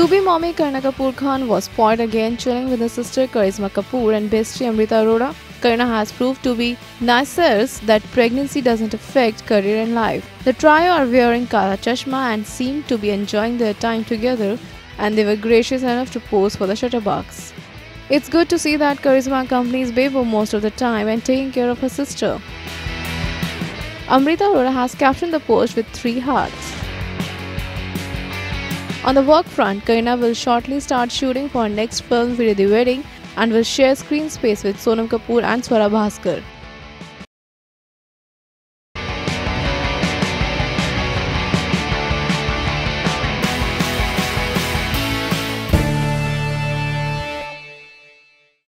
To-be mommy Kareena Kapoor Khan was spotted again chilling with her sister Karisma Kapoor and bestie Amrita Arora. Kareena has proved to be nicer that pregnancy doesn't affect career and life. The trio are wearing kala chashma and seem to be enjoying their time together and they were gracious enough to pose for the shutterbugs. It's good to see that Karisma accompanies Bebo most of the time and taking care of her sister. Amrita Arora has captioned the post with three hearts. On the work front, Kareena will shortly start shooting for her next film Veere Di Wedding and will share screen space with Sonam Kapoor and Swara Bhaskar.